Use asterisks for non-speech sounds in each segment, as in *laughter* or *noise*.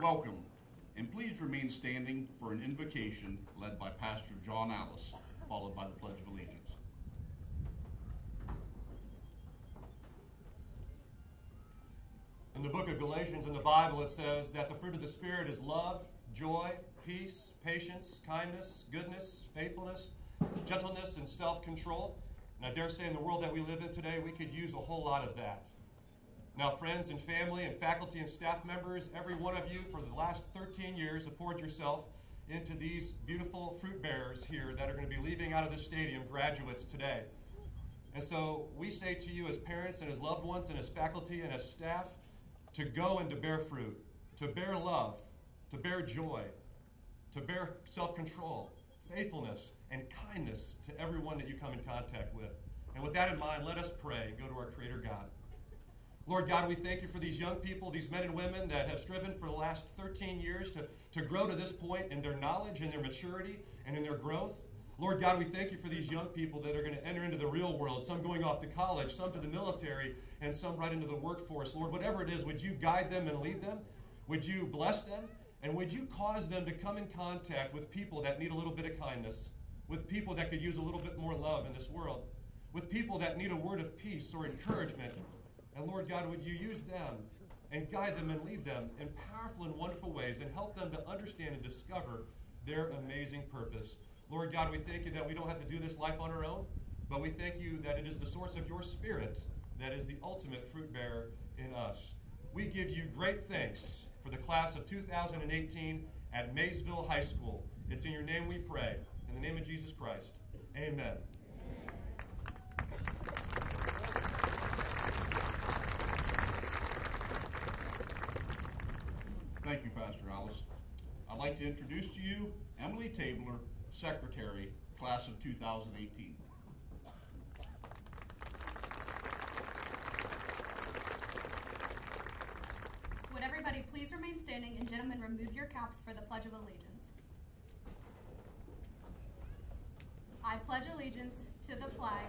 Welcome, and please remain standing for an invocation led by Pastor John Alice, followed by the Pledge of Allegiance. In the book of Galatians in the Bible, it says that the fruit of the Spirit is love, joy, peace, patience, kindness, goodness, faithfulness, gentleness, and self control. And I dare say in the world that we live in today, we could use a whole lot of that. Now, friends and family and faculty and staff members, every one of you for the last 13 years have poured yourself into these beautiful fruit bearers here that are going to be leaving out of this stadium, graduates today. And so we say to you as parents and as loved ones and as faculty and as staff to go and to bear fruit, to bear love, to bear joy, to bear self control, faithfulness, and kindness to everyone that you come in contact with. And with that in mind, let us pray. Go to our Creator God. Lord God, we thank you for these young people, these men and women that have striven for the last 13 years to, to grow to this point in their knowledge and their maturity and in their growth. Lord God, we thank you for these young people that are going to enter into the real world, some going off to college, some to the military, and some right into the workforce. Lord, whatever it is, would you guide them and lead them? Would you bless them? And would you cause them to come in contact with people that need a little bit of kindness, with people that could use a little bit more love in this world, with people that need a word of peace or encouragement, and Lord God, would you use them and guide them and lead them in powerful and wonderful ways and help them to understand and discover their amazing purpose. Lord God, we thank you that we don't have to do this life on our own, but we thank you that it is the source of your spirit that is the ultimate fruit bearer in us. We give you great thanks for the class of 2018 at Maysville High School. It's in your name we pray. In the name of Jesus Christ. Amen. Thank you, Pastor Alice. I'd like to introduce to you Emily Tabler, Secretary, Class of 2018. Would everybody please remain standing and gentlemen remove your caps for the Pledge of Allegiance. I pledge allegiance to the flag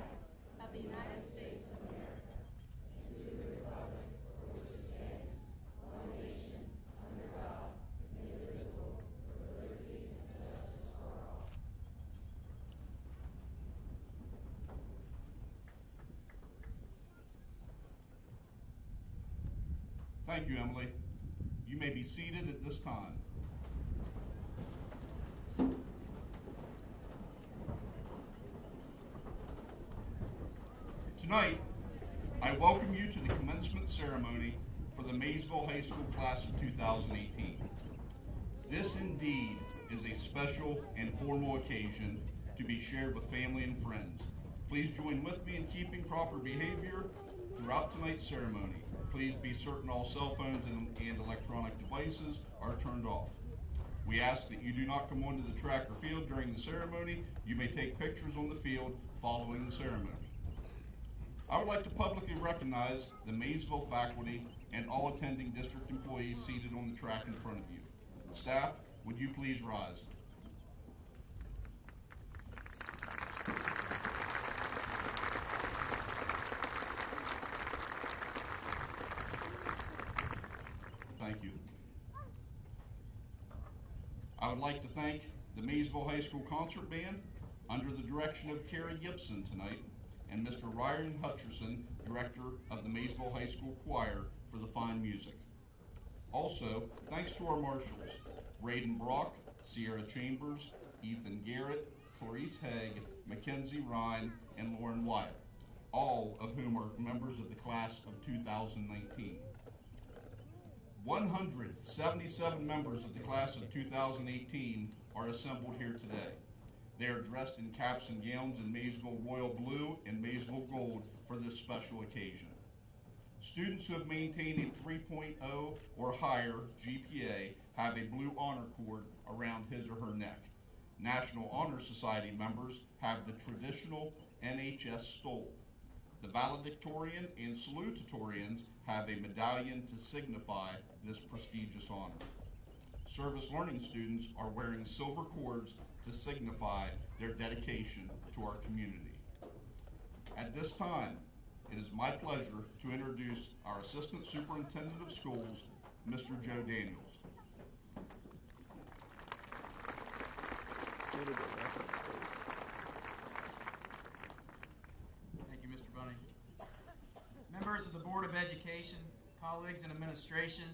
of the United States of America and to the republic for which it stands, one nation, under God, indivisible, with liberty and justice for all. Thank you, Emily. You may be seated at this time. Tonight, I welcome you to the commencement ceremony for the Maysville High School class of 2018. This indeed is a special and formal occasion to be shared with family and friends. Please join with me in keeping proper behavior throughout tonight's ceremony. Please be certain all cell phones and, and electronic devices are turned off. We ask that you do not come onto the track or field during the ceremony. You may take pictures on the field following the ceremony. I would like to publicly recognize the Maysville faculty and all attending district employees seated on the track in front of you. Staff, would you please rise? Thank you. I would like to thank the Maysville High School Concert Band under the direction of Carrie Gibson tonight and Mr. Ryan Hutcherson, director of the Maysville High School Choir, for the fine music. Also, thanks to our marshals, Braden Brock, Sierra Chambers, Ethan Garrett, Clarice Haig, Mackenzie Ryan, and Lauren Wyatt, all of whom are members of the class of 2019. 177 members of the class of 2018 are assembled here today. They are dressed in caps and gowns in Maysville Royal Blue and Maysville Gold for this special occasion. Students who have maintained a 3.0 or higher GPA have a blue honor cord around his or her neck. National Honor Society members have the traditional NHS stole. The valedictorian and salutatorians have a medallion to signify this prestigious honor. Service learning students are wearing silver cords to signify their dedication to our community. At this time, it is my pleasure to introduce our Assistant Superintendent of Schools, Mr. Joe Daniels. Members of the Board of Education, colleagues in administration,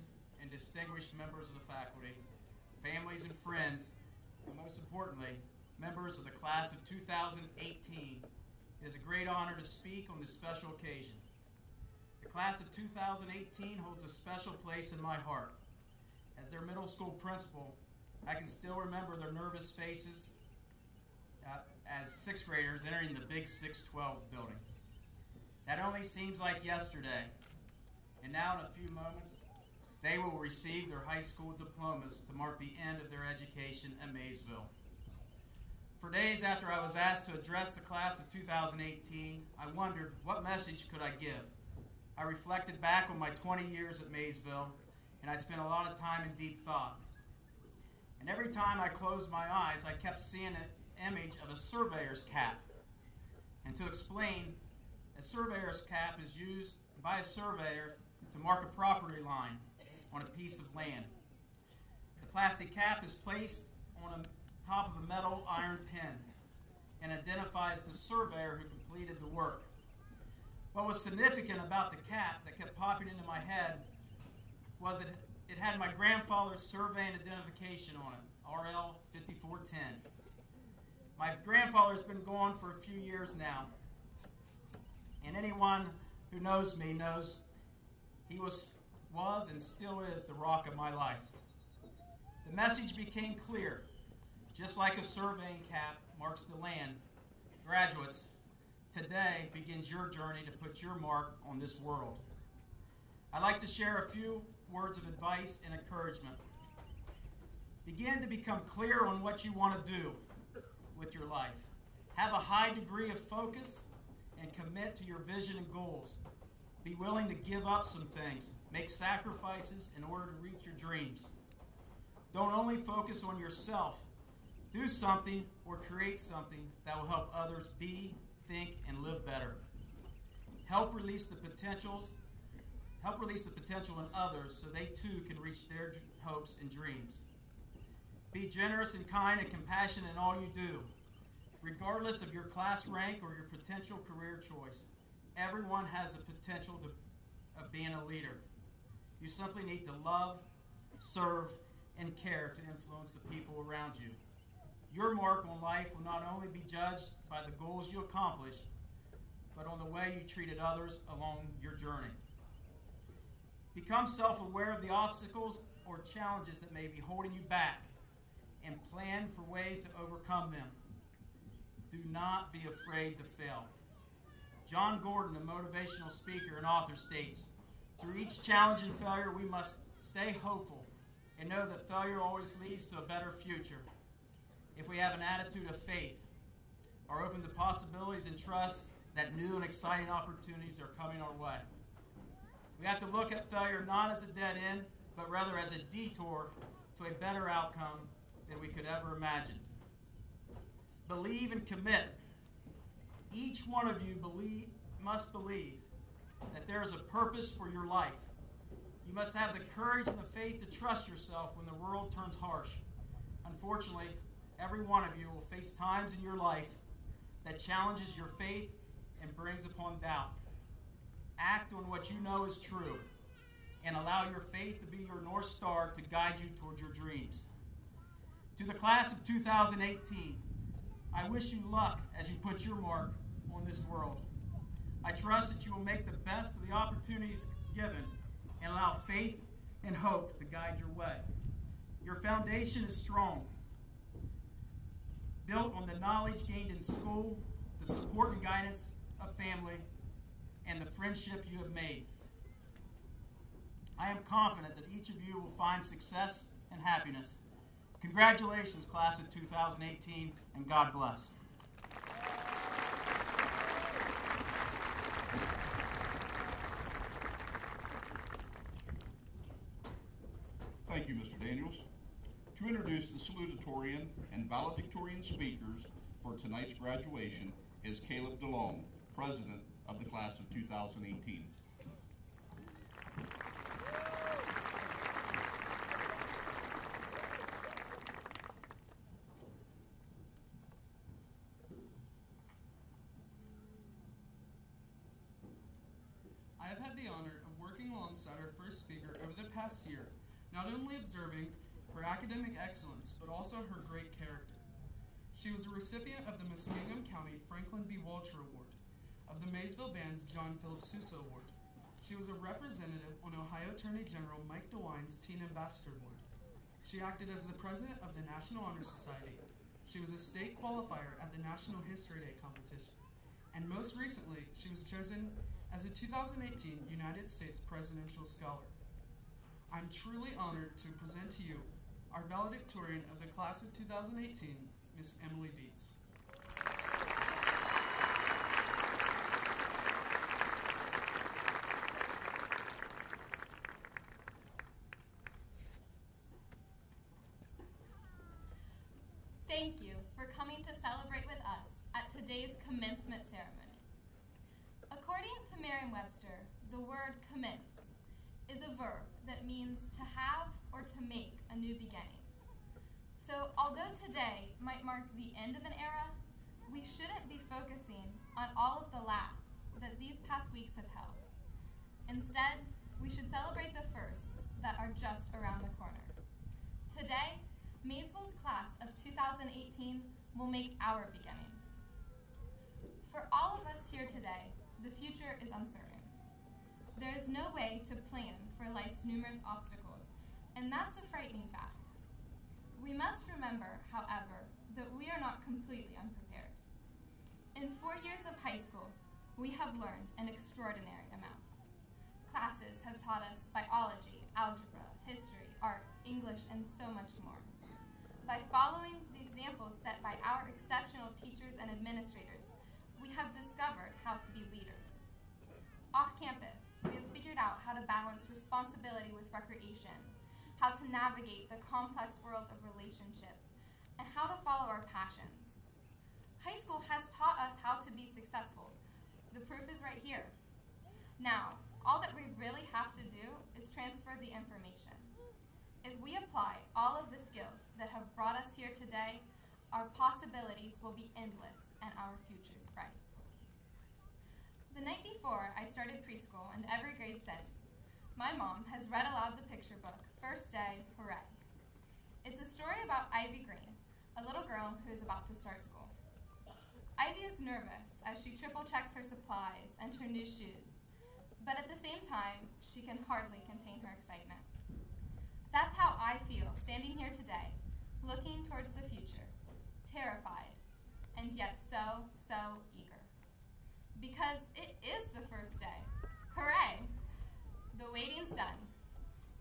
and distinguished members of the faculty, families and friends, and most importantly, members of the class of 2018, it is a great honor to speak on this special occasion. The class of 2018 holds a special place in my heart. As their middle school principal, I can still remember their nervous faces uh, as sixth graders entering the big 612 building. That only seems like yesterday. And now, in a few moments, they will receive their high school diplomas to mark the end of their education at Maysville. For days after I was asked to address the class of 2018, I wondered what message could I give. I reflected back on my 20 years at Maysville, and I spent a lot of time in deep thought. And every time I closed my eyes, I kept seeing an image of a surveyor's cap. And to explain, a surveyor's cap is used by a surveyor to mark a property line on a piece of land. The plastic cap is placed on the top of a metal iron pin and identifies the surveyor who completed the work. What was significant about the cap that kept popping into my head was it, it had my grandfather's survey and identification on it, RL 5410. My grandfather's been gone for a few years now, and anyone who knows me knows he was, was and still is the rock of my life. The message became clear. Just like a surveying cap marks the land, graduates, today begins your journey to put your mark on this world. I'd like to share a few words of advice and encouragement. Begin to become clear on what you want to do with your life. Have a high degree of focus and commit to your vision and goals. Be willing to give up some things, make sacrifices in order to reach your dreams. Don't only focus on yourself, do something or create something that will help others be, think, and live better. Help release the potentials, help release the potential in others so they too can reach their hopes and dreams. Be generous and kind and compassionate in all you do. Regardless of your class rank or your potential career choice, everyone has the potential to, of being a leader. You simply need to love, serve, and care to influence the people around you. Your mark on life will not only be judged by the goals you accomplish, but on the way you treated others along your journey. Become self aware of the obstacles or challenges that may be holding you back and plan for ways to overcome them. Do not be afraid to fail. Jon Gordon, a motivational speaker and author, states Through each challenge and failure, we must stay hopeful and know that failure always leads to a better future. If we have an attitude of faith, are open to possibilities and trust that new and exciting opportunities are coming our way. We have to look at failure not as a dead end, but rather as a detour to a better outcome than we could ever imagine. Believe and commit. Each one of you believe, must believe that there is a purpose for your life. You must have the courage and the faith to trust yourself when the world turns harsh. Unfortunately, every one of you will face times in your life that challenges your faith and brings upon doubt. Act on what you know is true and allow your faith to be your North Star to guide you toward your dreams. To the class of 2018, I wish you luck as you put your mark on this world. I trust that you will make the best of the opportunities given and allow faith and hope to guide your way. Your foundation is strong, built on the knowledge gained in school, the support and guidance of family, and the friendship you have made. I am confident that each of you will find success and happiness. Congratulations, class of 2018, and God bless. Thank you, Mr. Daniels. To introduce the salutatorian and valedictorian speakers for tonight's graduation is Caleb DeLong, President of the class of 2018. Past year, not only observing her academic excellence, but also her great character. She was a recipient of the Muskingum County Franklin B. Walter Award, of the Maysville Band's John Philip Sousa Award. She was a representative on Ohio Attorney General Mike DeWine's Teen Ambassador Board. She acted as the president of the National Honor Society. She was a state qualifier at the National History Day competition. And most recently, she was chosen as a 2018 United States Presidential Scholar. I'm truly honored to present to you our valedictorian of the class of 2018, Miss Emily Beats. Thank you for coming to celebrate with us at today's commencement ceremony. According to Merriam Webster, the word commence is a verb that means to have or to make a new beginning. So, although today might mark the end of an era, we shouldn't be focusing on all of the lasts that these past weeks have held. Instead, we should celebrate the firsts that are just around the corner. Today, Maysville's class of 2018 will make our beginning. For all of us here today, the future is uncertain. There is no way to plan for life's numerous obstacles, and that's a frightening fact. We must remember, however, that we are not completely unprepared. In four years of high school, we have learned an extraordinary amount. Classes have taught us biology, algebra, history, art, English, and so much more. By following the examples set by our exceptional teachers and administrators, have discovered how to be leaders. Off campus, we have figured out how to balance responsibility with recreation, how to navigate the complex world of relationships, and how to follow our passions. High school has taught us how to be successful. The proof is right here. Now, all that we really have to do is transfer the information. If we apply all of the skills that have brought us here today, our possibilities will be endless and our futures. The night before I started preschool and every grade since, my mom has read aloud the picture book, First Day, Hooray. It's a story about Ivy Green, a little girl who is about to start school. Ivy is nervous as she triple checks her supplies and her new shoes, but at the same time, she can hardly contain her excitement. That's how I feel standing here today, looking towards the future, terrified, and yet so, so. Because it is the first day. Hooray! The waiting's done.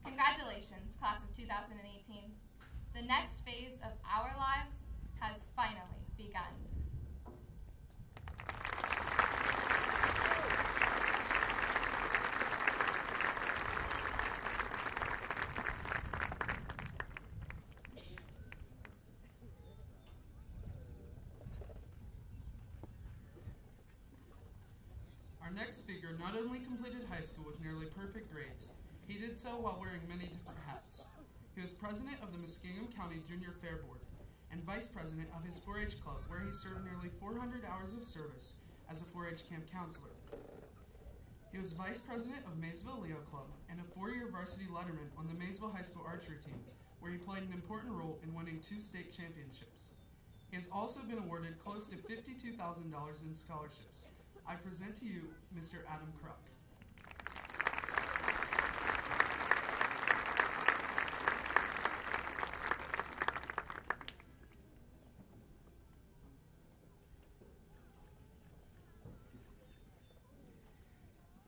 Congratulations, class of 2018. The next phase of our lives has finally begun. Next speaker not only completed high school with nearly perfect grades, he did so while wearing many different hats. He was president of the Muskingum County Junior Fair Board and vice president of his 4 H club, where he served nearly 400 hours of service as a 4 H camp counselor. He was vice president of Maysville Leo Club and a four year varsity letterman on the Maysville High School archery team, where he played an important role in winning two state championships. He has also been awarded close to $52,000 in scholarships. I present to you Mr. Adam Kruk.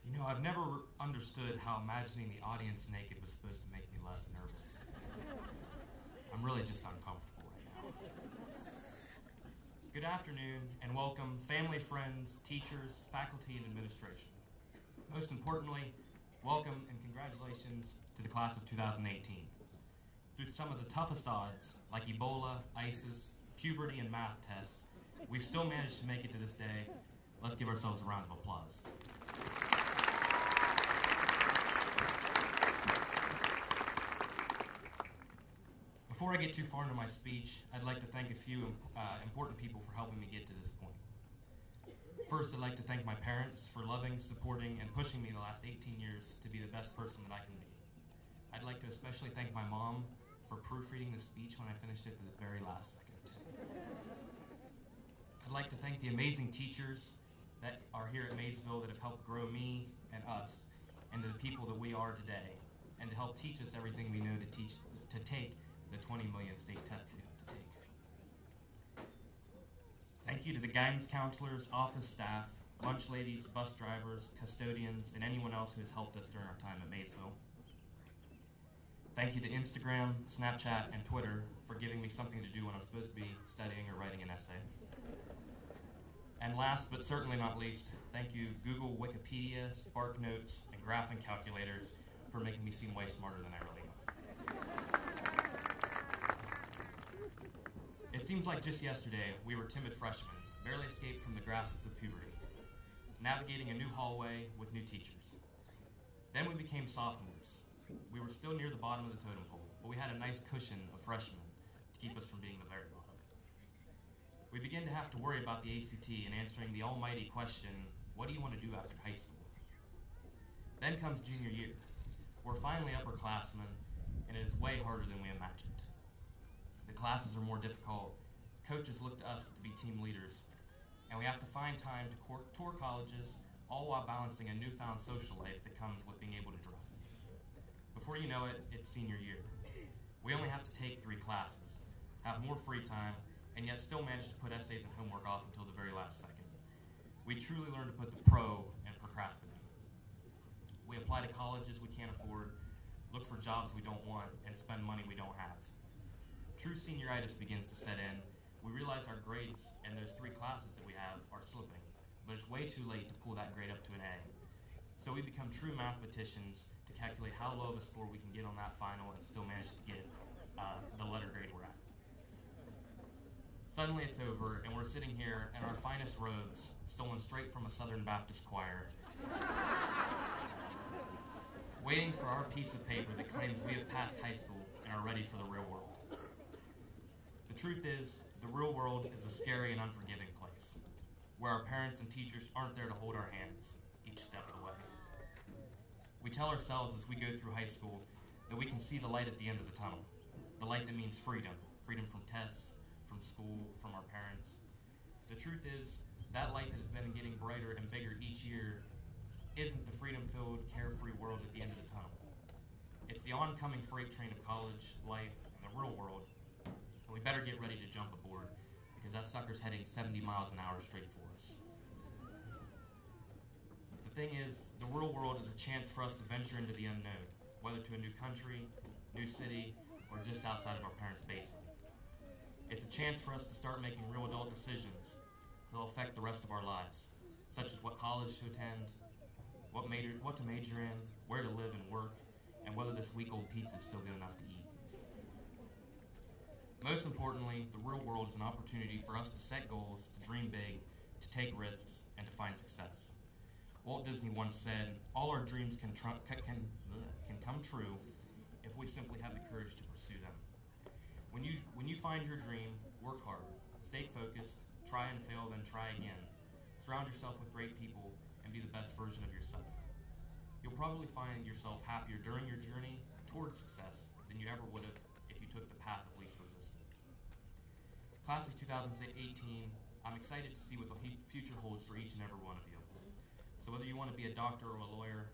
You know, I've never understood how imagining the audience naked was supposed to make me less nervous. I'm really just uncomfortable right now. Good afternoon and welcome, family, friends, teachers, faculty, and administration. Most importantly, welcome and congratulations to the class of 2018. Through some of the toughest odds, like Ebola, ISIS, puberty, and math tests, we've still managed to make it to this day. Let's give ourselves a round of applause. Before I get too far into my speech, I'd like to thank a few uh, important people for helping me get to this point. First, I'd like to thank my parents for loving, supporting, and pushing me the last 18 years to be the best person that I can be. I'd like to especially thank my mom for proofreading the speech when I finished it at the very last second. I'd like to thank the amazing teachers that are here at Maysville that have helped grow me and us and the people that we are today, and to help teach us everything we know to teach to take the 20 million state tests we have to take. Thank you to the guidance counselors, office staff, lunch ladies, bus drivers, custodians, and anyone else who has helped us during our time at Maysville. Thank you to Instagram, Snapchat, and Twitter for giving me something to do when I'm supposed to be studying or writing an essay. And last but certainly not least, thank you Google, Wikipedia, Spark Notes, and graphing calculators for making me seem way smarter than I really am. Seems like just yesterday we were timid freshmen, barely escaped from the grasses of puberty, navigating a new hallway with new teachers. Then we became sophomores. We were still near the bottom of the totem pole, but we had a nice cushion of freshmen to keep us from being the very bottom. We begin to have to worry about the ACT and answering the almighty question what do you want to do after high school? Then comes junior year. We're finally upperclassmen, and it is way harder than we imagined. The classes are more difficult. Coaches look to us to be team leaders, and we have to find time to tour colleges, all while balancing a newfound social life that comes with being able to drive. Before you know it, it's senior year. We only have to take three classes, have more free time, and yet still manage to put essays and homework off until the very last second. We truly learn to put the pro and procrastinate. We apply to colleges we can't afford, look for jobs we don't want, and spend money we don't have. True senioritis begins to set in. We realize our grades and those three classes that we have are slipping, but it's way too late to pull that grade up to an A. So we become true mathematicians to calculate how low of a score we can get on that final and still manage to get uh, the letter grade we're at. Suddenly it's over, and we're sitting here in our finest robes, stolen straight from a Southern Baptist choir, *laughs* waiting for our piece of paper that claims we have passed high school and are ready for the real world. The truth is, the real world is a scary and unforgiving place, where our parents and teachers aren't there to hold our hands each step of the way. We tell ourselves as we go through high school that we can see the light at the end of the tunnel, the light that means freedom, freedom from tests, from school, from our parents. The truth is, that light that has been getting brighter and bigger each year isn't the freedom filled, carefree world at the end of the tunnel. It's the oncoming freight train of college, life, and the real world. And we better get ready to jump aboard because that sucker's heading 70 miles an hour straight for us. The thing is, the real world is a chance for us to venture into the unknown, whether to a new country, new city, or just outside of our parents' basement. It's a chance for us to start making real adult decisions that will affect the rest of our lives, such as what college to attend, what, major, what to major in, where to live and work, and whether this week old pizza is still good enough to eat. Most importantly, the real world is an opportunity for us to set goals, to dream big, to take risks, and to find success. Walt Disney once said, All our dreams can, tr- can, can come true if we simply have the courage to pursue them. When you when you find your dream, work hard, stay focused, try and fail, then try again. Surround yourself with great people and be the best version of yourself. You'll probably find yourself happier during your journey towards success than you ever would have if you took the path of. Class of 2018, I'm excited to see what the future holds for each and every one of you. So whether you want to be a doctor or a lawyer,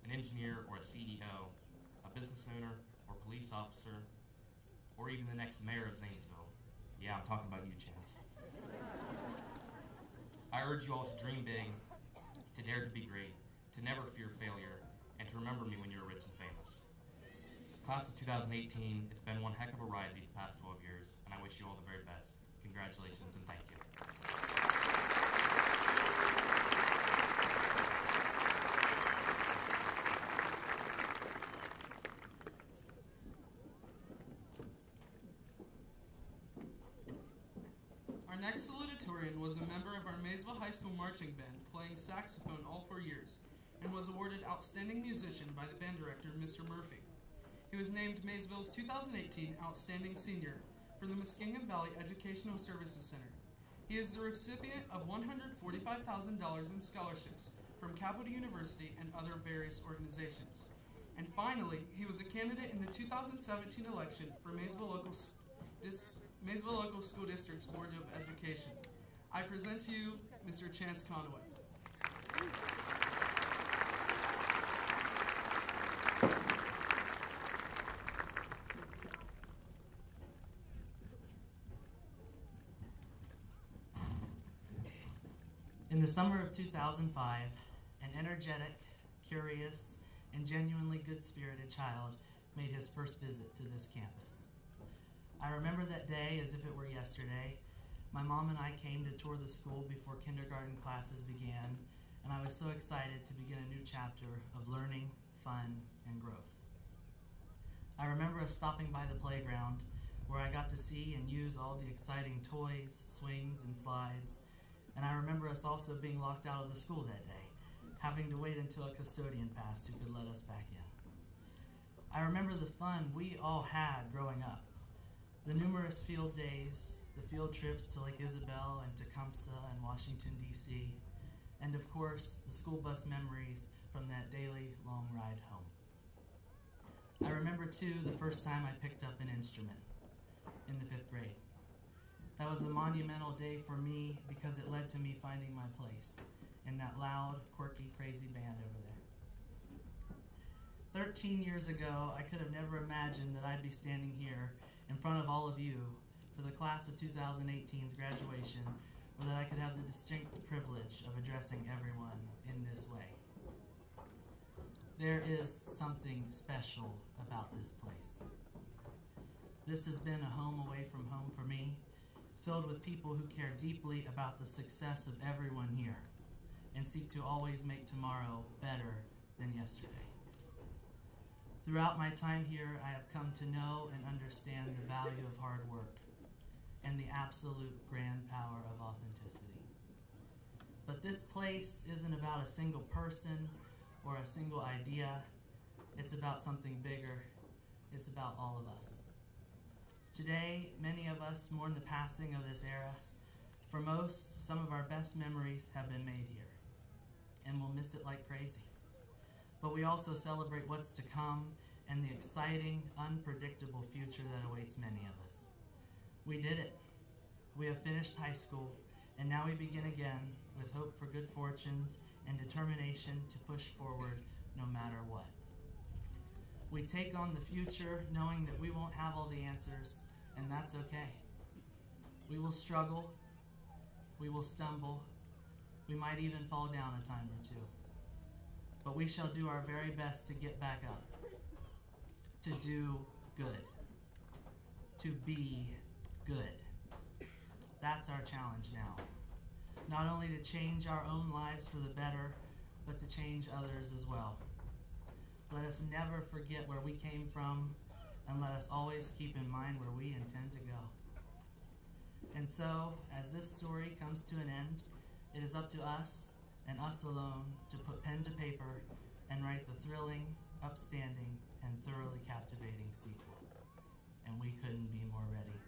an engineer or a CEO, a business owner or police officer, or even the next mayor of Zanesville. Yeah, I'm talking about you, Chance. I urge you all to dream big, to dare to be great, to never fear failure, and to remember me when you're rich and famous. Class of 2018, it's been one heck of a ride these past 12 years, and I wish you all the very best. Congratulations and thank you. Our next salutatorian was a member of our Maysville High School marching band, playing saxophone all four years, and was awarded Outstanding Musician by the band director, Mr. Murphy. He was named Maysville's 2018 Outstanding Senior for the Muskingum Valley Educational Services Center. He is the recipient of $145,000 in scholarships from Capital University and other various organizations. And finally, he was a candidate in the 2017 election for Maysville Local, Maysville Local School District's Board of Education. I present to you Mr. Chance Conway. In the summer of 2005, an energetic, curious, and genuinely good spirited child made his first visit to this campus. I remember that day as if it were yesterday. My mom and I came to tour the school before kindergarten classes began, and I was so excited to begin a new chapter of learning, fun, and growth. I remember us stopping by the playground where I got to see and use all the exciting toys, swings, and slides and I remember us also being locked out of the school that day, having to wait until a custodian passed who could let us back in. I remember the fun we all had growing up the numerous field days, the field trips to Lake Isabel and Tecumseh and Washington, D.C., and of course, the school bus memories from that daily long ride home. I remember too the first time I picked up an instrument in the fifth grade. That was a monumental day for me because it led to me finding my place in that loud, quirky, crazy band over there. 13 years ago, I could have never imagined that I'd be standing here in front of all of you for the class of 2018's graduation, or that I could have the distinct privilege of addressing everyone in this way. There is something special about this place. This has been a home away from home for me filled with people who care deeply about the success of everyone here and seek to always make tomorrow better than yesterday. Throughout my time here, I have come to know and understand the value of hard work and the absolute grand power of authenticity. But this place isn't about a single person or a single idea. It's about something bigger. It's about all of us. Today, many of us mourn the passing of this era. For most, some of our best memories have been made here, and we'll miss it like crazy. But we also celebrate what's to come and the exciting, unpredictable future that awaits many of us. We did it. We have finished high school, and now we begin again with hope for good fortunes and determination to push forward no matter what. We take on the future knowing that we won't have all the answers, and that's okay. We will struggle, we will stumble, we might even fall down a time or two. But we shall do our very best to get back up, to do good, to be good. That's our challenge now. Not only to change our own lives for the better, but to change others as well. Let us never forget where we came from and let us always keep in mind where we intend to go. And so, as this story comes to an end, it is up to us and us alone to put pen to paper and write the thrilling, upstanding, and thoroughly captivating sequel. And we couldn't be more ready.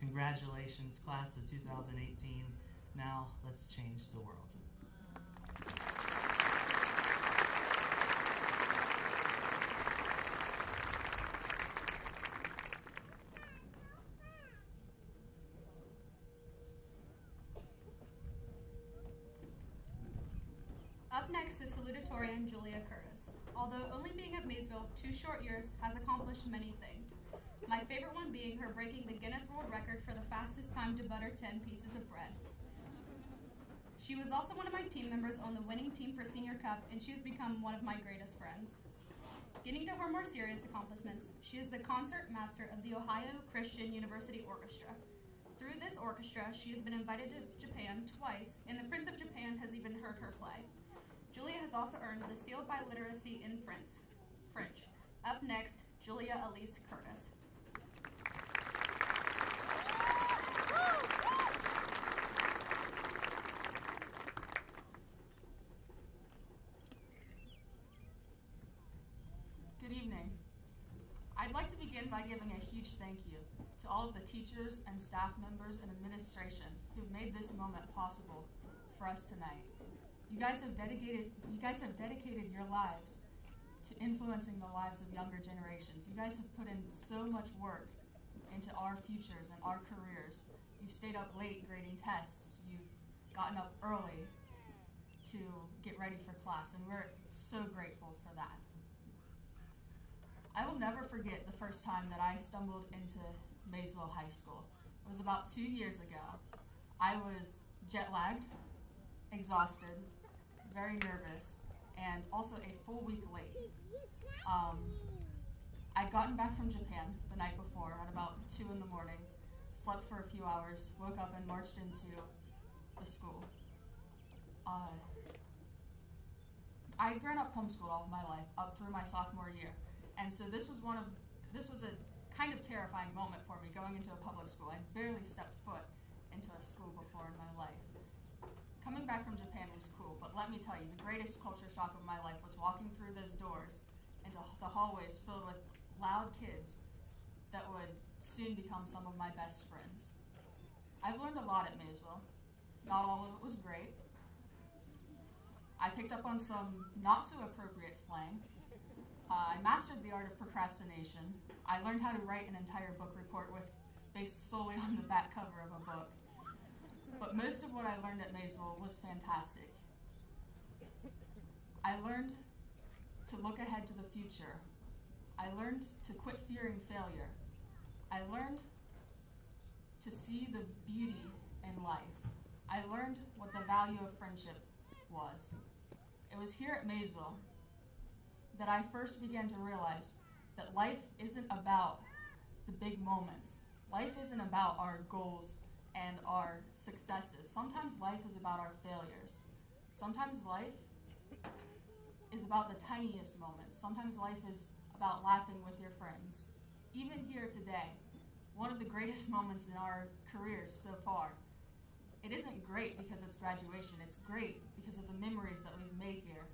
Congratulations, class of 2018. Now, let's change the world. Up next is salutatorian Julia Curtis. Although only being at Maysville two short years has accomplished many things. My favorite one being her breaking the Guinness World Record for the fastest time to butter 10 pieces of bread. She was also one of my team members on the winning team for Senior Cup, and she has become one of my greatest friends. Getting to her more serious accomplishments, she is the concert master of the Ohio Christian University Orchestra. Through this orchestra, she has been invited to Japan twice, and the Prince of Japan has even heard her play. Julia has also earned the seal by literacy in French. French. Up next, Julia Elise Curtis. Good evening. I'd like to begin by giving a huge thank you to all of the teachers and staff members and administration who've made this moment possible for us tonight. You guys have dedicated you guys have dedicated your lives to influencing the lives of younger generations. You guys have put in so much work into our futures and our careers. You've stayed up late grading tests. You've gotten up early to get ready for class, and we're so grateful for that. I will never forget the first time that I stumbled into Maysville High School. It was about two years ago. I was jet lagged, exhausted, very nervous, and also a full week late. Um, I'd gotten back from Japan the night before at about 2 in the morning, slept for a few hours, woke up, and marched into the school. Uh, I'd grown up homeschooled all of my life, up through my sophomore year. And so this was one of, this was a kind of terrifying moment for me going into a public school. I'd barely stepped foot into a school before in my life. Coming back from Japan was cool, but let me tell you, the greatest culture shock of my life was walking through those doors into the hallways filled with loud kids that would soon become some of my best friends. I've learned a lot at Maysville. Not all of it was great. I picked up on some not so appropriate slang. Uh, I mastered the art of procrastination. I learned how to write an entire book report with based solely on the back cover of a book. But most of what I learned at Maysville was fantastic. I learned to look ahead to the future. I learned to quit fearing failure. I learned to see the beauty in life. I learned what the value of friendship was. It was here at Maysville that I first began to realize that life isn't about the big moments. Life isn't about our goals and our successes. Sometimes life is about our failures. Sometimes life is about the tiniest moments. Sometimes life is about laughing with your friends. Even here today, one of the greatest *laughs* moments in our careers so far. It isn't great because it's graduation. It's great because of the memories that we've made here.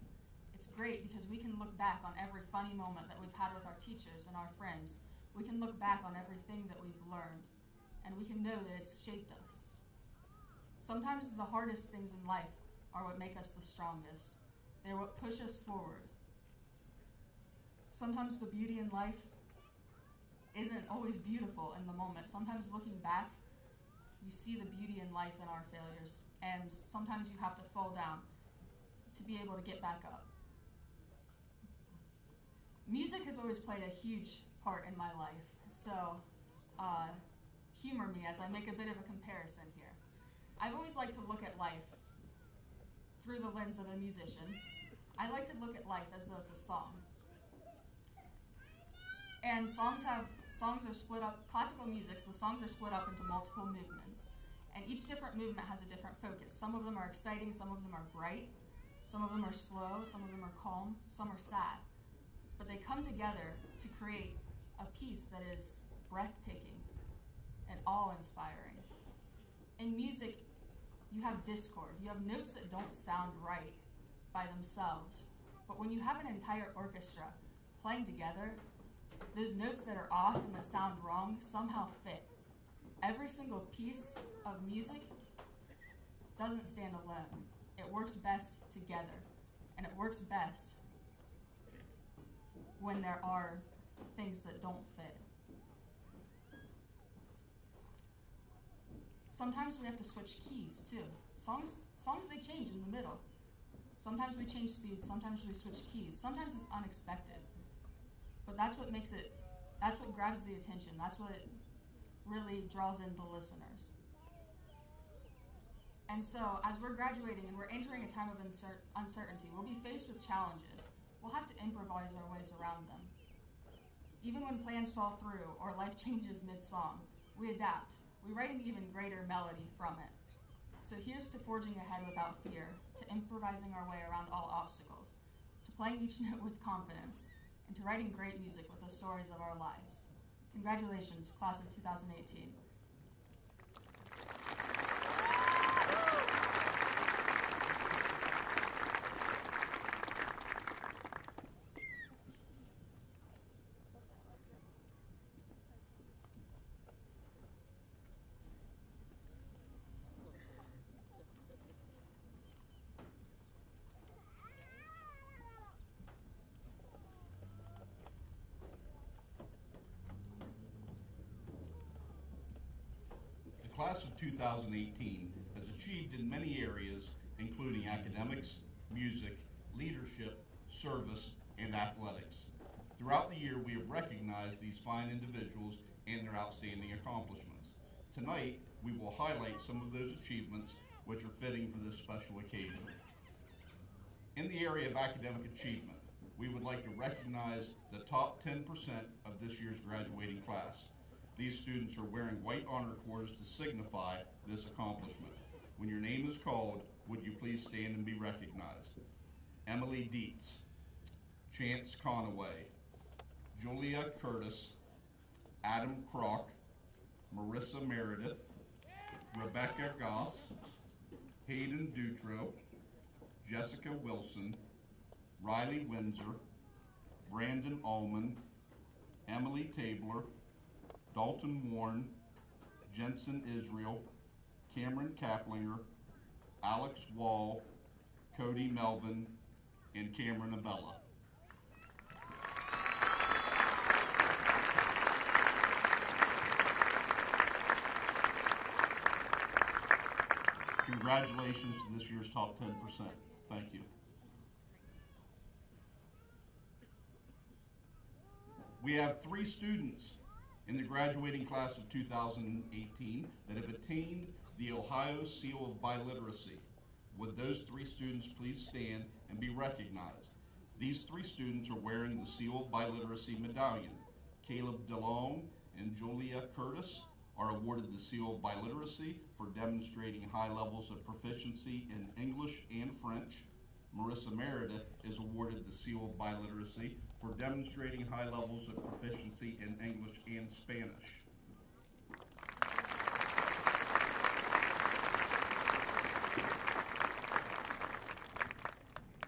It's great because we can look back on every funny moment that we've had with our teachers and our friends. We can look back on everything that we've learned, and we can know that it's shaped us. Sometimes the hardest things in life are what make us the strongest. They're what push us forward. Sometimes the beauty in life isn't always beautiful in the moment. Sometimes looking back, you see the beauty in life in our failures, and sometimes you have to fall down to be able to get back up. Music has always played a huge part in my life, so uh, humor me as I make a bit of a comparison here. I've always liked to look at life through the lens of a musician. I like to look at life as though it's a song. And songs have songs are split up classical music, so the songs are split up into multiple movements. And each different movement has a different focus. Some of them are exciting, some of them are bright, some of them are slow, some of them are calm, some are sad. But they come together to create a piece that is breathtaking and awe inspiring. In music, you have discord. You have notes that don't sound right by themselves. But when you have an entire orchestra playing together, those notes that are off and that sound wrong somehow fit. Every single piece of music doesn't stand alone. It works best together. And it works best when there are things that don't fit. Sometimes we have to switch keys too. Songs songs they change in the middle. Sometimes we change speed, sometimes we switch keys. Sometimes it's unexpected. But that's what makes it that's what grabs the attention. That's what really draws in the listeners. And so, as we're graduating and we're entering a time of uncer- uncertainty, we'll be faced with challenges. We'll have to improvise our ways around them. Even when plans fall through or life *laughs* changes mid song, we adapt. We write an even greater melody from it. So here's to forging ahead without fear, to improvising our way around all obstacles, to playing each *laughs* note with confidence, and to writing great music with the stories of our lives. Congratulations, class of 2018. Class of 2018 has achieved in many areas, including academics, music, leadership, service, and athletics. Throughout the year, we have recognized these fine individuals and their outstanding accomplishments. Tonight, we will highlight some of those achievements which are fitting for this special occasion. In the area of academic achievement, we would like to recognize the top 10% of this year's graduating class. These students are wearing white honor cords to signify this accomplishment. When your name is called, would you please stand and be recognized? Emily Dietz, Chance Conaway, Julia Curtis, Adam Kroc, Marissa Meredith, Rebecca Goss, Hayden Dutro, Jessica Wilson, Riley Windsor, Brandon Allman, Emily Tabler, Dalton Warren, Jensen Israel, Cameron Kaplinger, Alex Wall, Cody Melvin, and Cameron Abella. Congratulations to this year's top 10%. Thank you. We have three students in the graduating class of 2018 that have attained the Ohio Seal of Biliteracy. Would those three students please stand and be recognized? These three students are wearing the Seal of Biliteracy medallion. Caleb DeLong and Julia Curtis are awarded the Seal of Biliteracy for demonstrating high levels of proficiency in English and French. Marissa Meredith is awarded the Seal of Biliteracy for demonstrating high levels of proficiency in English and Spanish.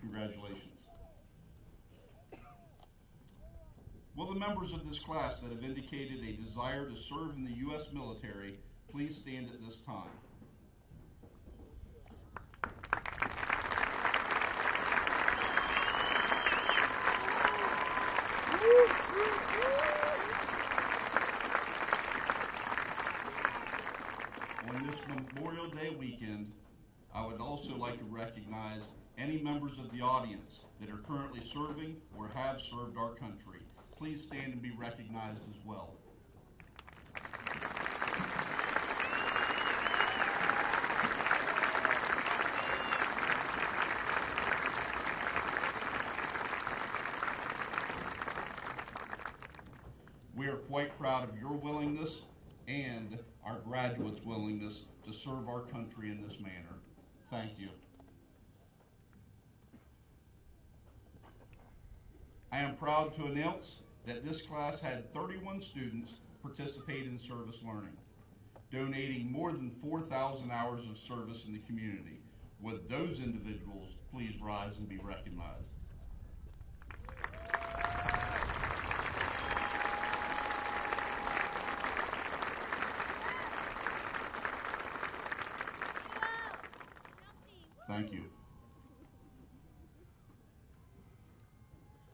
Congratulations. Will the members of this class that have indicated a desire to serve in the U.S. military please stand at this time? On this Memorial Day weekend, I would also like to recognize members of the audience that are currently serving or have served our country. Please stand and be recognized as well. We are quite proud of your willingness and our graduates' willingness to serve our country in this manner. Thank you. I am announce that this class had 31 students participate in service learning, donating more than 4,000 hours of service in the community. Would those individuals please rise and be recognized? Thank you.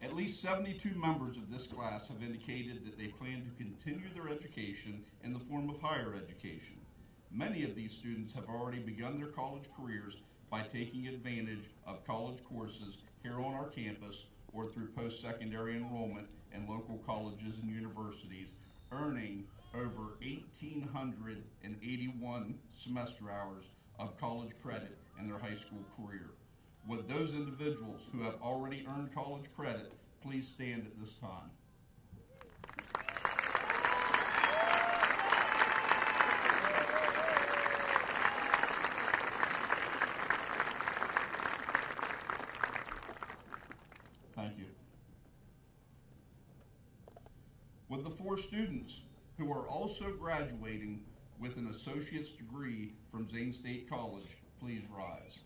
At least 72 members of this class have indicated that they plan to continue their education in the form of higher education. Many of these students have already begun their college careers by taking advantage of college courses here on our campus or through post-secondary enrollment in local colleges and universities, earning over 1,881 semester hours of college credit in their high school career. Would those individuals who have already earned college credit please stand at this time? Thank you. With the four students who are also graduating with an associate's degree from Zane State College please rise?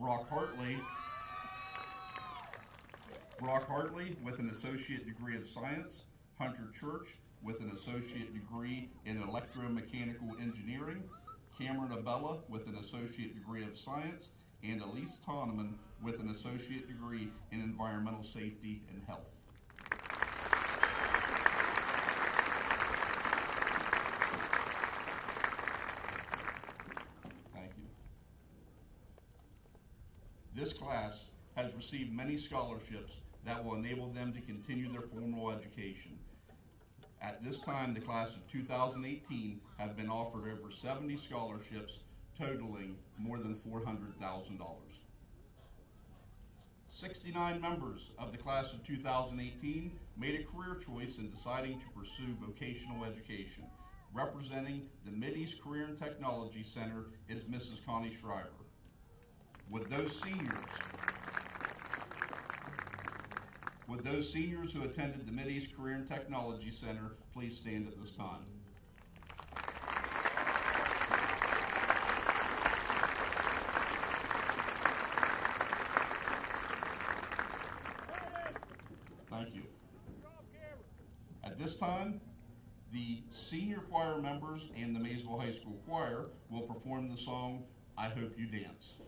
Brock Hartley. Brock Hartley with an associate degree in science, Hunter Church with an associate degree in electromechanical engineering, Cameron Abella with an associate degree of science, and Elise Toneman with an associate degree in environmental safety and health. Thank you. This class has received many scholarships that will enable them to continue their formal education. At this time, the class of 2018 have been offered over 70 scholarships totaling more than $400,000. 69 members of the class of 2018 made a career choice in deciding to pursue vocational education. Representing the Mideast Career and Technology Center is Mrs. Connie Shriver. With those seniors, would those seniors who attended the Mideast Career and Technology Center please stand at this time? Thank you. At this time, the senior choir members and the Maysville High School Choir will perform the song, I Hope You Dance.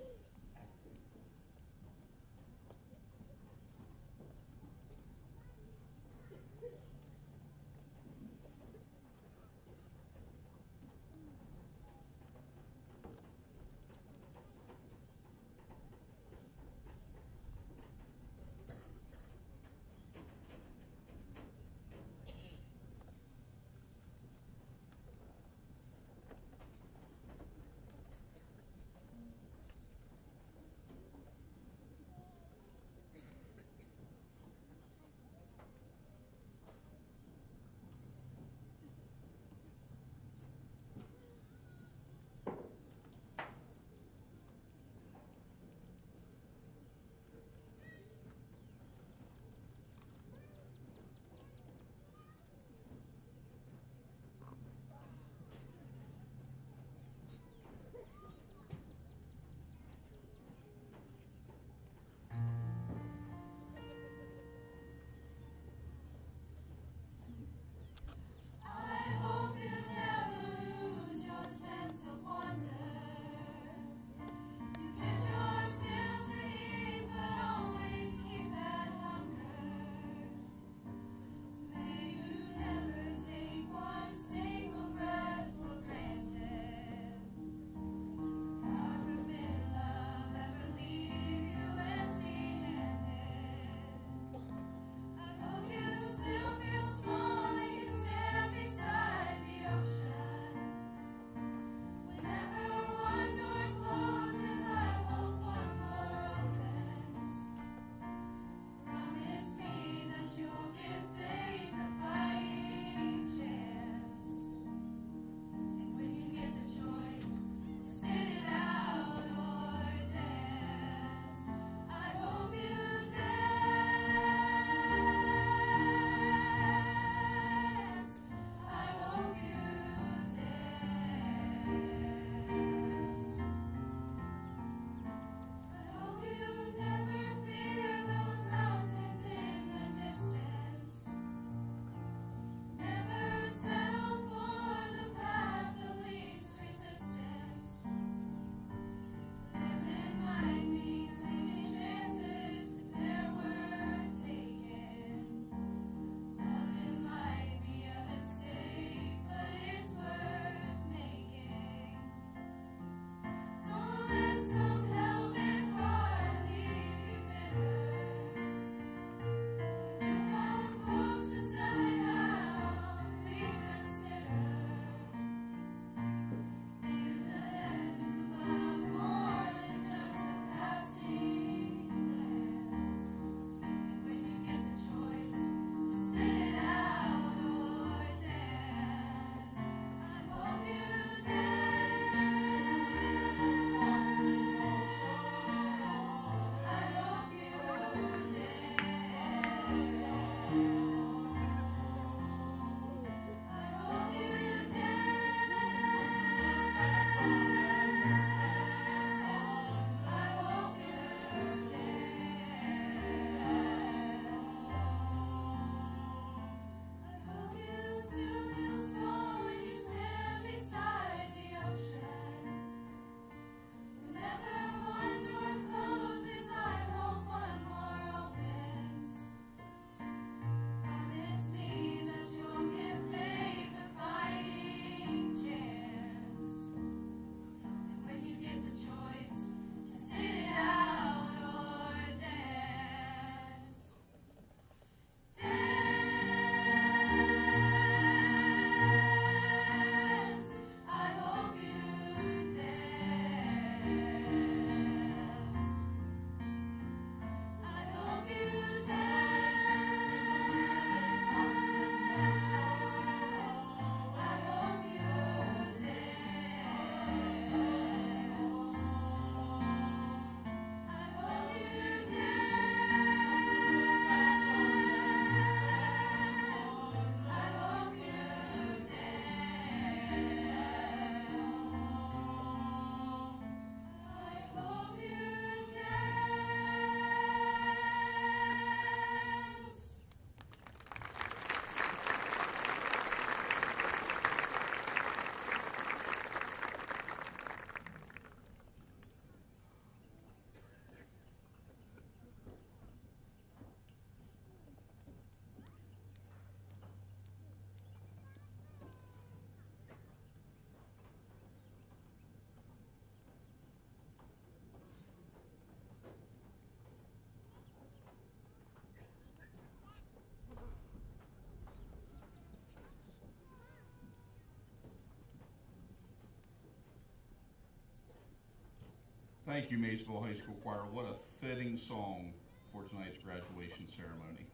Thank you, Maysville High School Choir. What a fitting song for tonight's graduation ceremony.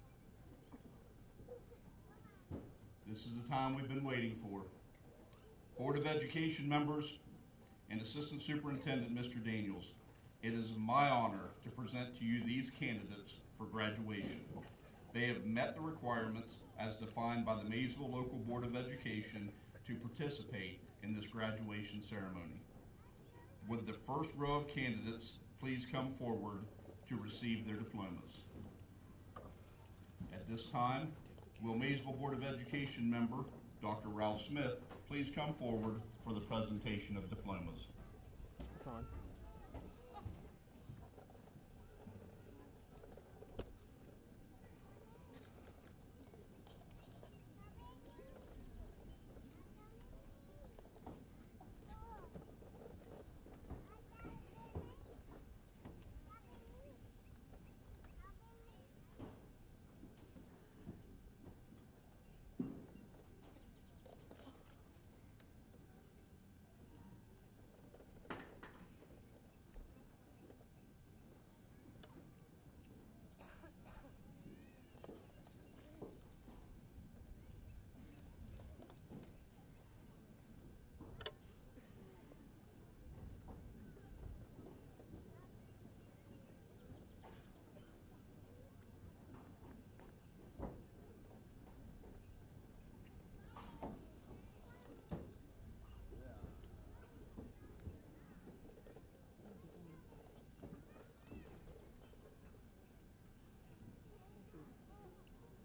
This is the time we've been waiting for. Board of Education members and Assistant Superintendent Mr. Daniels, it is my honor to present to you these candidates for graduation. They have met the requirements as defined by the Maysville Local Board of Education to participate in this graduation ceremony. Would the first row of candidates please come forward to receive their diplomas? At this time, will Maysville Board of Education member, Dr. Ralph Smith, please come forward for the presentation of diplomas?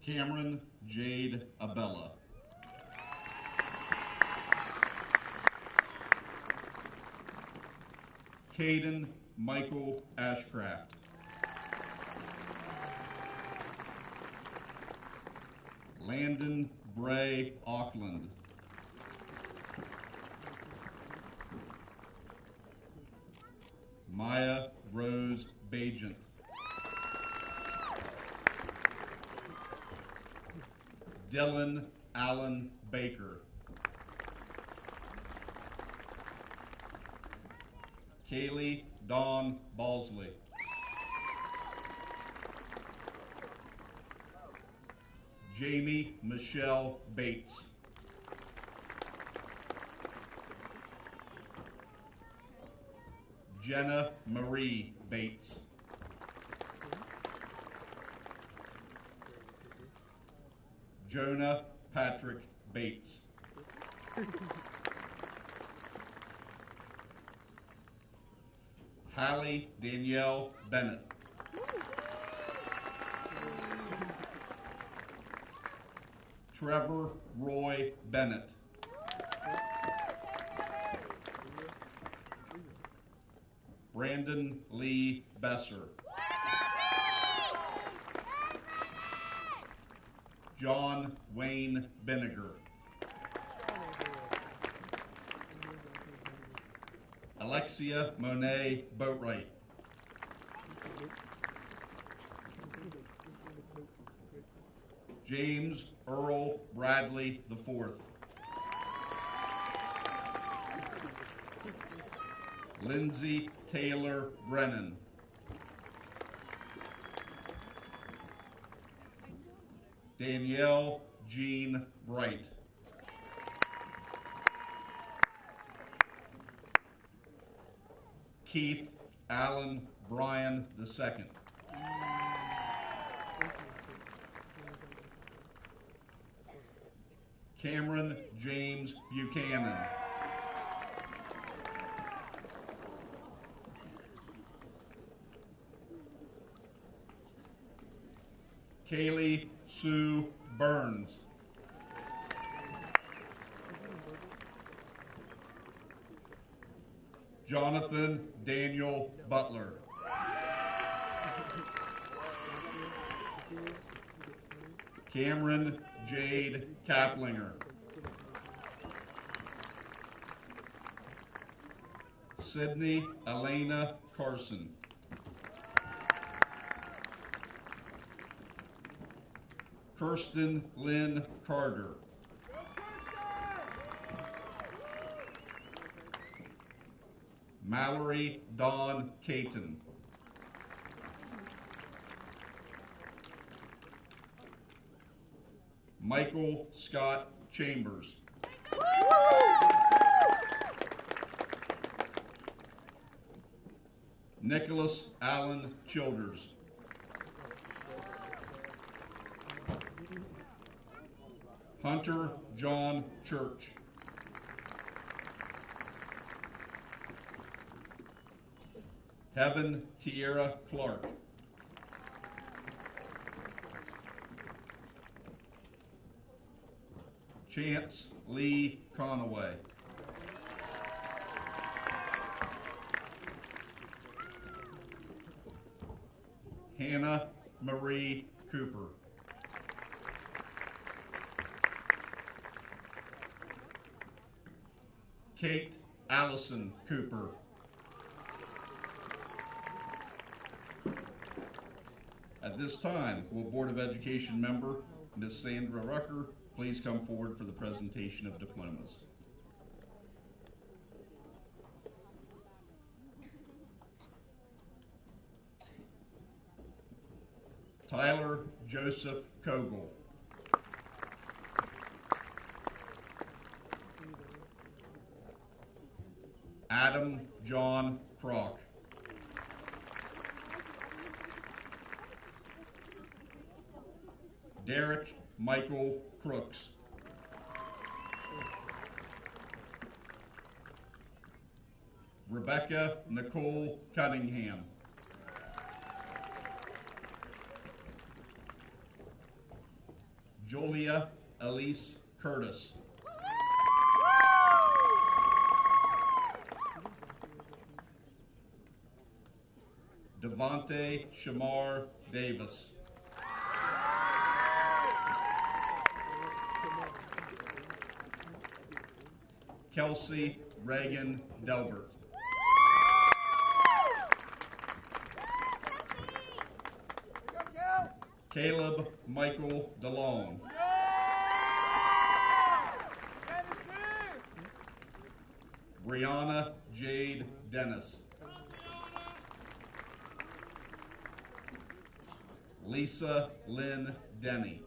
Cameron Jade Abella. Caden Michael Ashcraft. Landon Bray Auckland. Dylan Allen Baker. Kaylee Dawn Balsley. Jamie Michelle Bates. Jenna Marie Bates. Jonah Patrick Bates. Hallie Danielle Bennett. Trevor Roy Bennett. Brandon Lee Besser. John Benniger. Alexia Monet Boatwright. James Earl Bradley IV. Lindsay Taylor Brennan. Danielle Jean Wright. Keith Allen Bryan II. Cameron James Buchanan. Kaylee Sue Burns. Jonathan Daniel Butler. Cameron Jade Kaplinger. Sydney Elena Carson. Kirsten Lynn Carter. Mallory Dawn Caton. Michael Scott Chambers. Nicholas Allen Childers. Hunter John Church. Heaven Tierra Clark. Chance Lee Conaway. Hannah Marie Cooper. Kate Allison Cooper. At this time, will Board of Education member Ms. Sandra Rucker please come forward for the presentation of diplomas? Tyler Joseph Kogel. Adam John Crock. Derek Michael Crooks. Rebecca Nicole Cunningham. Julia Elise Curtis. Devonte Shamar Davis. Kelsey Reagan Delbert. Caleb Michael DeLong. Brianna Jade Dennis. Lisa Lynn Denny.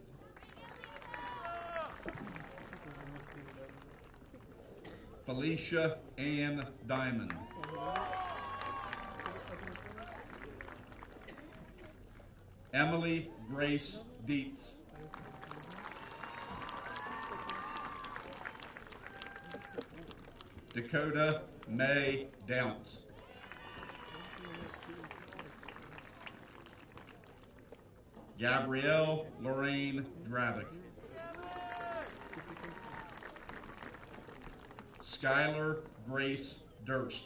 Felicia Ann Diamond. Emily Grace Dietz. Dakota May Dounce. Gabrielle Lorraine Dravick. Skylar Grace Durst.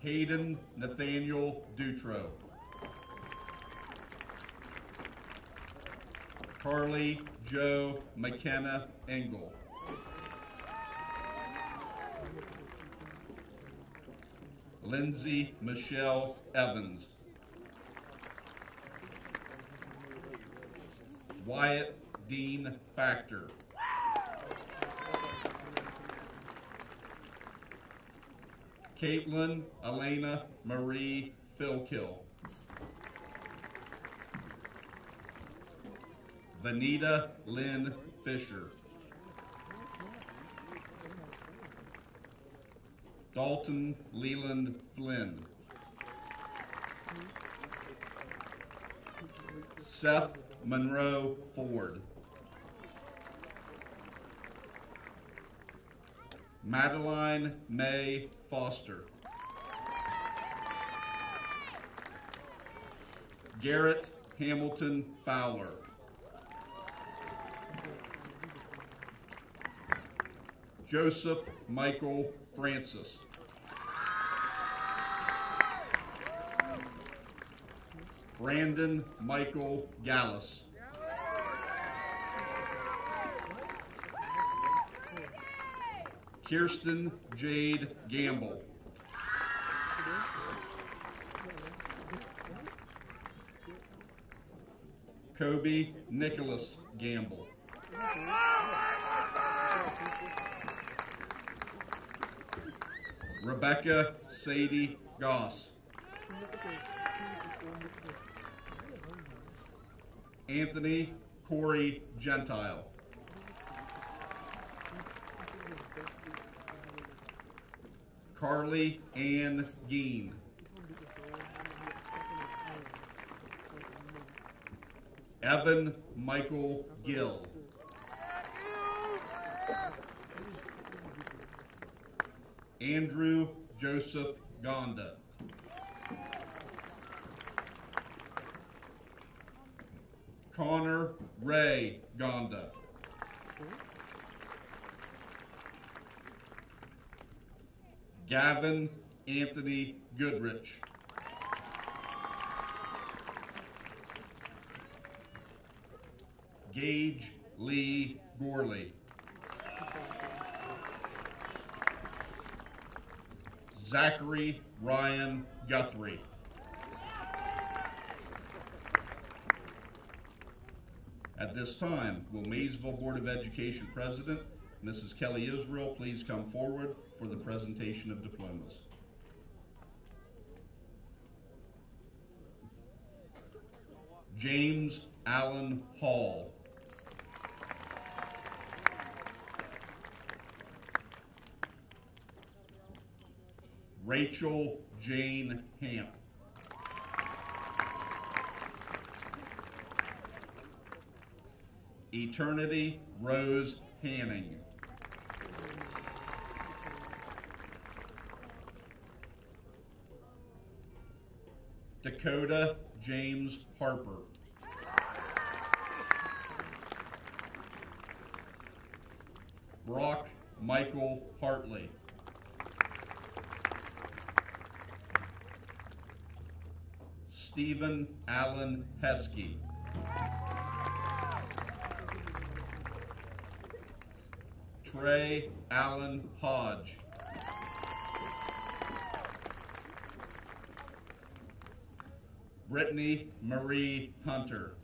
Hayden Nathaniel Dutro. Carly Joe McKenna Engel. Lindsay Michelle Evans. Wyatt Dean Factor. Caitlin Elena Marie Philkill. Vanita Lynn Fisher. Dalton Leland Flynn. Seth Monroe Ford. Madeline May Foster. Garrett Hamilton Fowler. Joseph Michael Francis. Brandon Michael Gallus. Kirsten Jade Gamble. Kobe Nicholas Gamble. Rebecca Sadie Goss. Anthony Corey Gentile. Carly Ann Geen. Evan Michael Gill. Andrew Joseph Gonda. Connor Ray Gonda. Gavin Anthony Goodrich. Gage Lee Gorley. Zachary Ryan Guthrie. At this time, will Maysville Board of Education President, Mrs. Kelly Israel, please come forward for the presentation of diplomas. James Allen Hall. Rachel Jane Hamp. Eternity Rose Hanning. Dakota James Harper. Brock Michael Hartley. Stephen Allen Heskey. Trey Allen Hodge. Brittany Marie Hunter.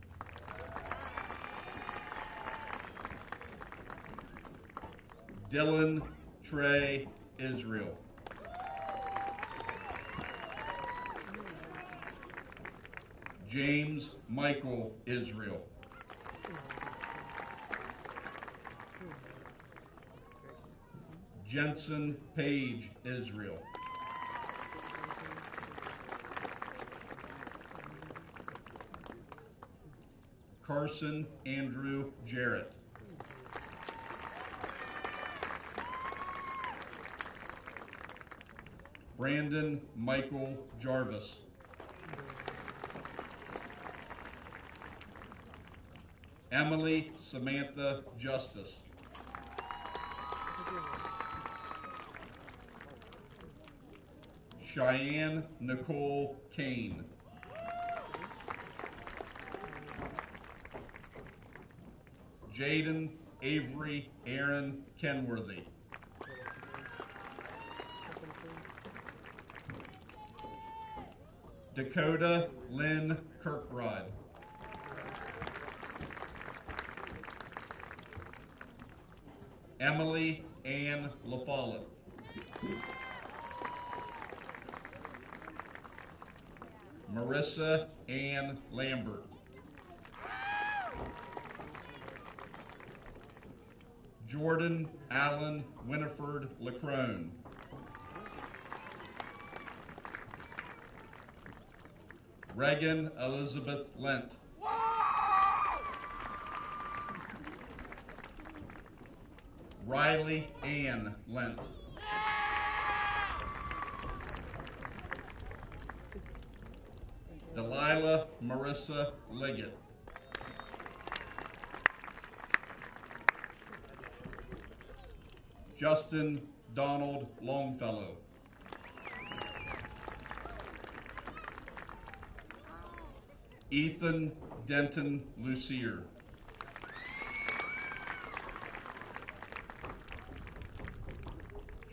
Dylan Trey Israel. James Michael Israel. Jensen Page Israel. Carson Andrew Jarrett. Brandon Michael Jarvis. Emily Samantha Justice. Cheyenne Nicole Kane. Jaden Avery Aaron Kenworthy. Dakota Lynn Kirkbride. Emily Ann LaFollette. Marissa Ann Lambert. Jordan Allen Winifred Lacrone. Reagan Elizabeth Lent. Riley Ann Lent. Delilah Marissa Liggett. Justin Donald Longfellow. Ethan Denton Lucier.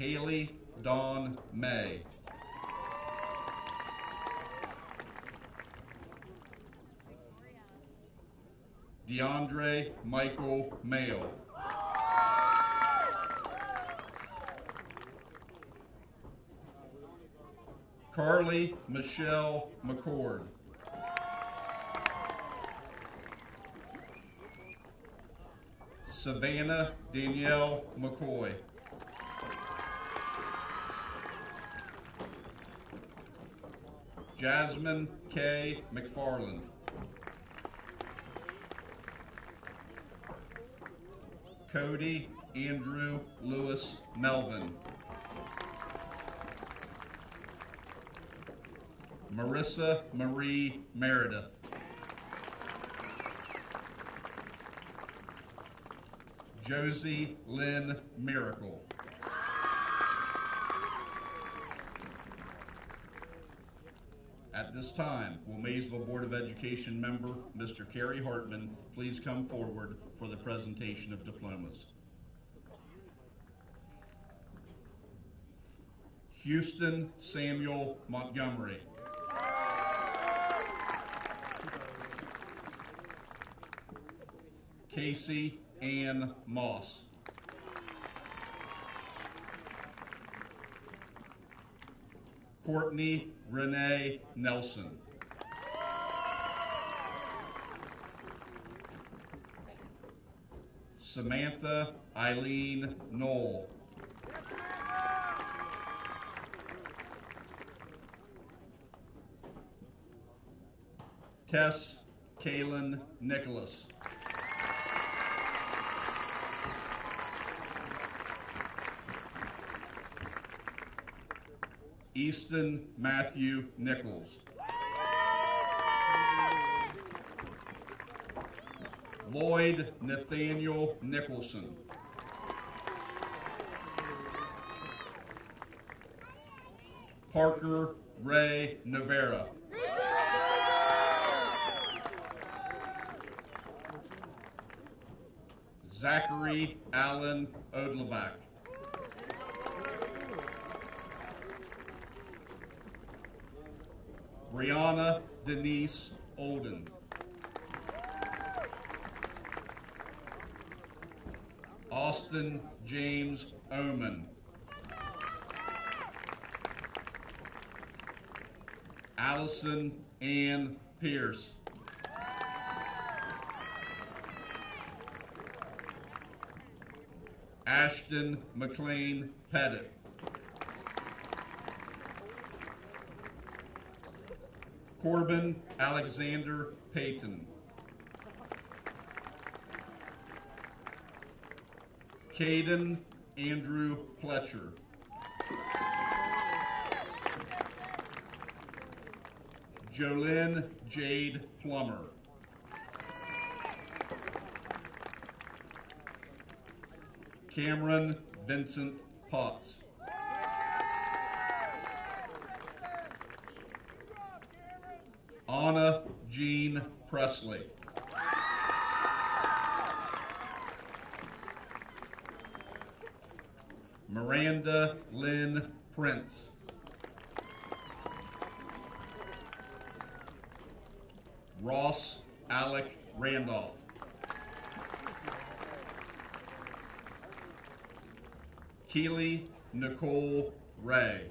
Haley Dawn May. DeAndre Michael Mayo. Carly Michelle McCord. Savannah Danielle McCoy. Jasmine K. McFarland. Cody Andrew Lewis Melvin. Marissa Marie Meredith. Josie Lynn Miracle. At this time, will Maysville Board of Education member, Mr. Kerry Hartman, please come forward for the presentation of diplomas. Houston Samuel Montgomery. Casey Ann Moss. Courtney Renee Nelson. Samantha Eileen Knoll. Tess Kaylin Nicholas. Easton Matthew Nichols. Lloyd Nathaniel Nicholson. Parker Ray Navarra. Zachary Allen Odleback. Brianna Denise Olden. Austin James Oman. Allison Ann Pierce. Ashton McLean Pettit. Corbin Alexander Payton. Caden Andrew Pletcher. Jolynn Jade Plummer. Cameron Vincent Potts. Anna Jean Presley. Miranda Lynn Prince. Ross Alec Randolph. Keely Nicole Ray.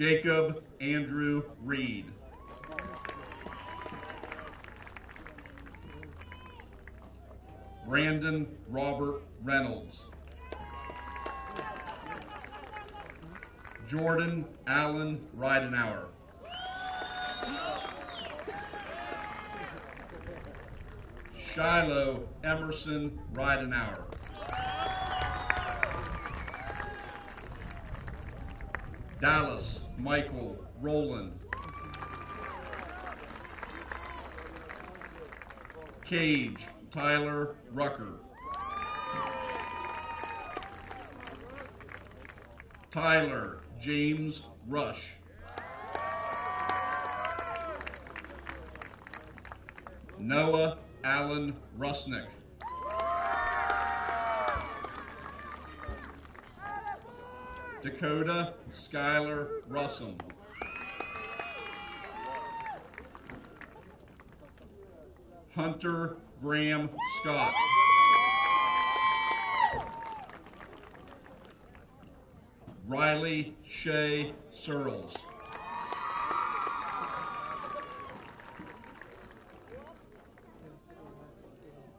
Jacob Andrew Reed. Brandon Robert Reynolds. Jordan Allen Ridenauer. Shiloh Emerson Ridenauer. Dallas Michael Rowland. Cage Tyler Rucker. Tyler James Rush. Noah Allen Rusnick. Dakota Skylar Russell. Hunter Graham Scott. Riley Shea Searles.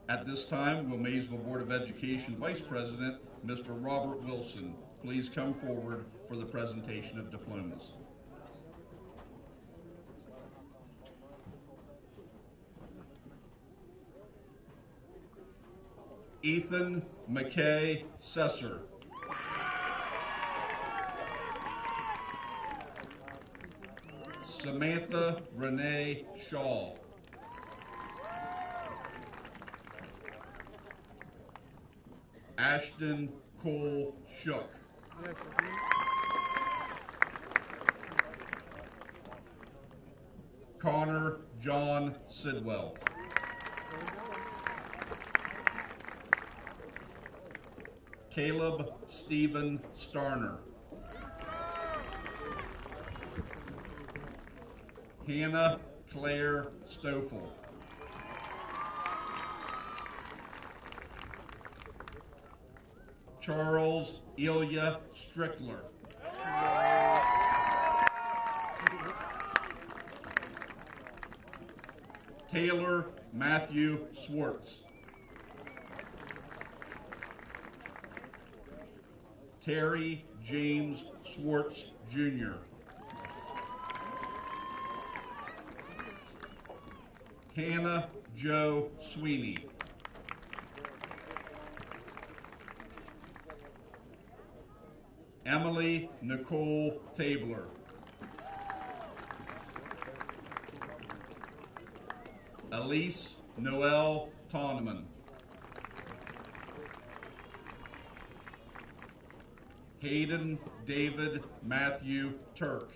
At this time, we'll raise the Board of Education Vice President, Mr. Robert Wilson, please come forward for the presentation of diplomas. Ethan McKay Sesser. Samantha Renee Shaw. Ashton Cole Shook. Connor John Sidwell. Caleb Stephen Starner. Hannah Claire Stoffel. Charles Ilya Strickler. Taylor Matthew Swartz. Terry James Swartz Jr. Hannah Joe Sweeney. Nicole Tabler. Elise Noel Toneman. Hayden David Matthew Turk.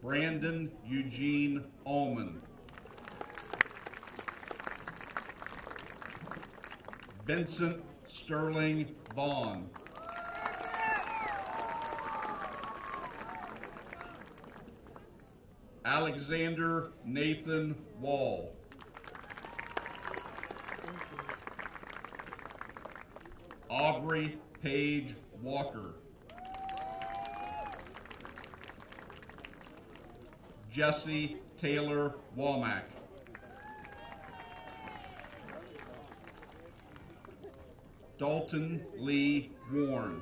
Brandon Eugene Allman. Vincent Sterling Vaughn. Alexander Nathan Wall. Aubrey Page Walker. Jesse Taylor Womack. Dalton Lee Warren.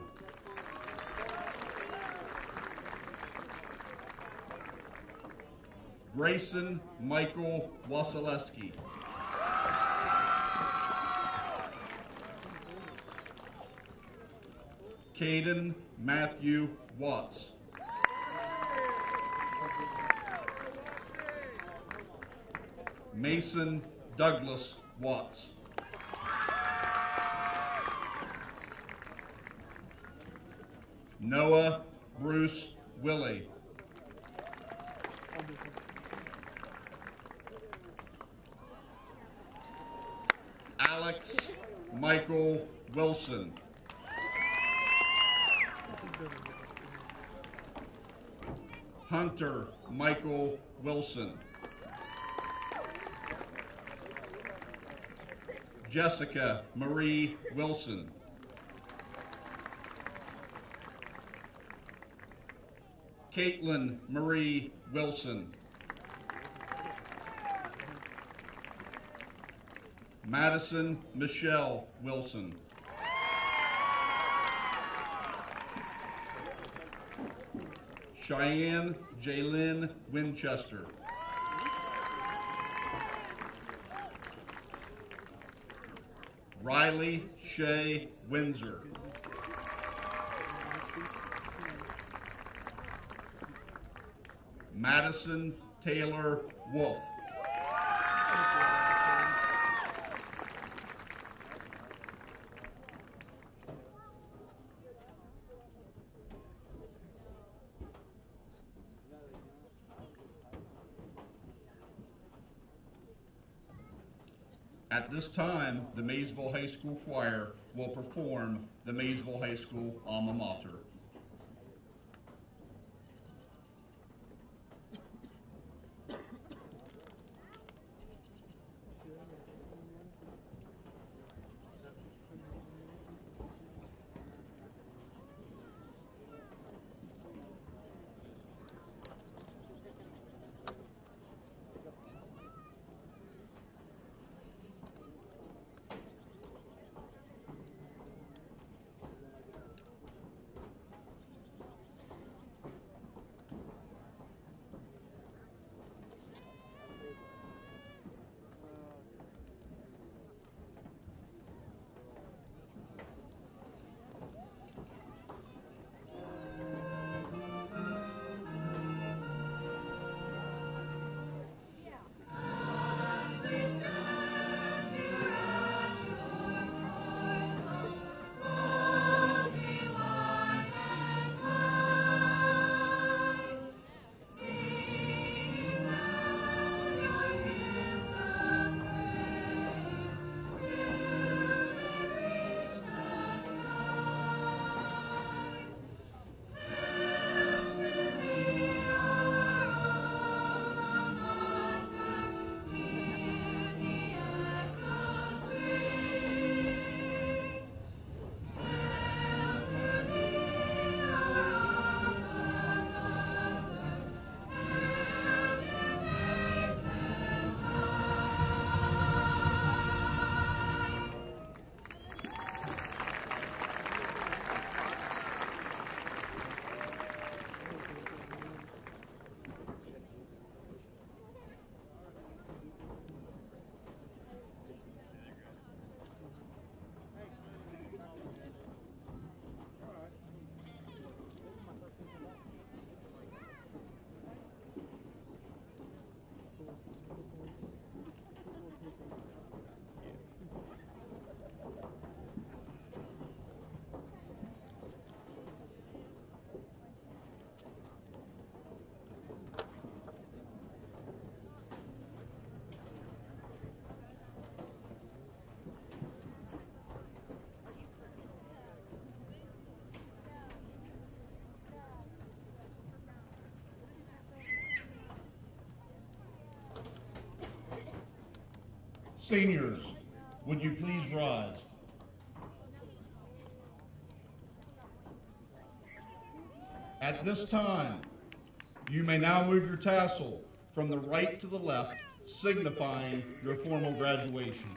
Grayson Michael Wasilewski. Caden Matthew Watts. Mason Douglas Watts. Noah Bruce Willie. Alex Michael Wilson. Hunter Michael Wilson. Jessica Marie Wilson. Caitlin Marie Wilson. Madison Michelle Wilson. Cheyenne Jaylyn Winchester. Riley Shea Windsor. Madison Taylor Wolf. At this time, the Maysville High School Choir will perform the Maysville High School alma mater. Seniors, would you please rise? At this time, you may now move your tassel from the right to the left, signifying your formal graduation.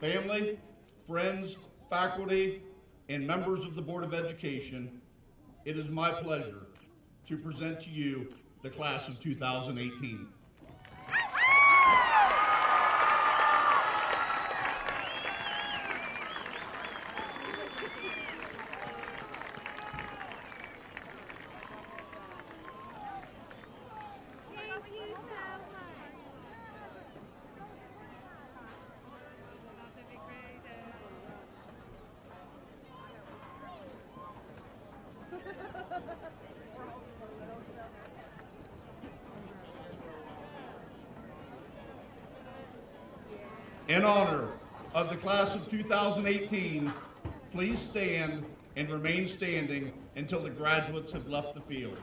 Family, friends, faculty, and members of the Board of Education, it is my pleasure to present to you the class of 2018. In honor of the class of 2018, please stand and remain standing until the graduates have left the field.